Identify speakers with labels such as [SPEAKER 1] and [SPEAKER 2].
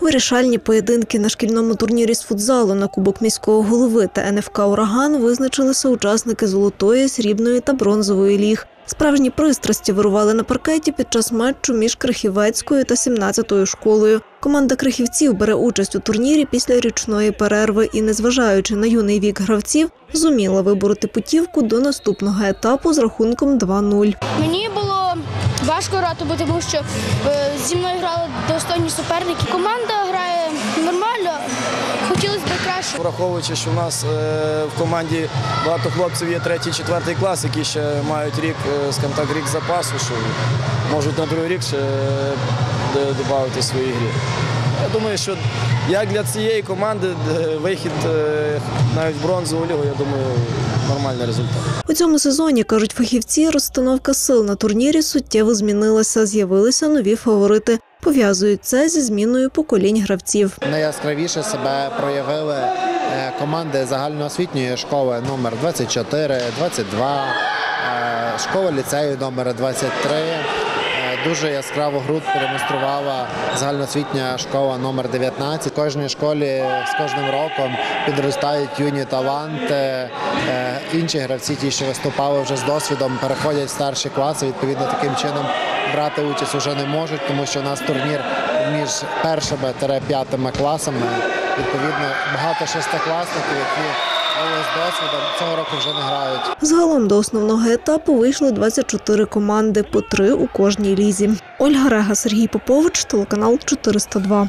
[SPEAKER 1] Вирішальні поєдинки на шкільному турнірі з футзалу на Кубок міського голови та НФК Ураган визначилися учасники золотої, срібної та бронзової ліг. Справжні пристрасті вирували на паркеті під час матчу між Крихівецькою та 17-ю школою. Команда крихівців бере участь у турнірі після річної перерви і, незважаючи на юний вік гравців, зуміла вибороти путівку до наступного етапу з рахунком 2-0.
[SPEAKER 2] Мені важко грати, бо тому що е, зі мною грали достойні суперники. Команда грає нормально, хотілося б краще.
[SPEAKER 3] Враховуючи, що в нас е, в команді багато хлопців є третій, четвертий клас, які ще мають рік, е, скажімо так, рік запасу, що можуть на другий рік ще додати свої грі. Я думаю, що як для цієї команди е, вихід е, навіть в бронзову лігу, я думаю, нормальний результат.
[SPEAKER 1] У цьому сезоні, кажуть фахівці, розстановка сил на турнірі суттєво змінилася. З'явилися нові фаворити. Пов'язують це зі зміною поколінь гравців.
[SPEAKER 4] Найяскравіше себе проявили е, команди загальноосвітньої школи номер 24, 22, е, школа ліцею номер 23. Дуже яскраву гру продемонструвала загальноосвітня школа номер 19. В кожній школі з кожним роком підростають юні таланти. Е, Інші гравці, ті, що виступали вже з досвідом, переходять в старші класи. Відповідно, таким чином брати участь вже не можуть, тому що у нас турнір між першими та п'ятими класами. Відповідно, багато шестикласників, які були з цього року вже не грають.
[SPEAKER 1] Загалом до основного етапу вийшли 24 команди, по три у кожній лізі. Ольга Рега, Сергій Попович, телеканал 402.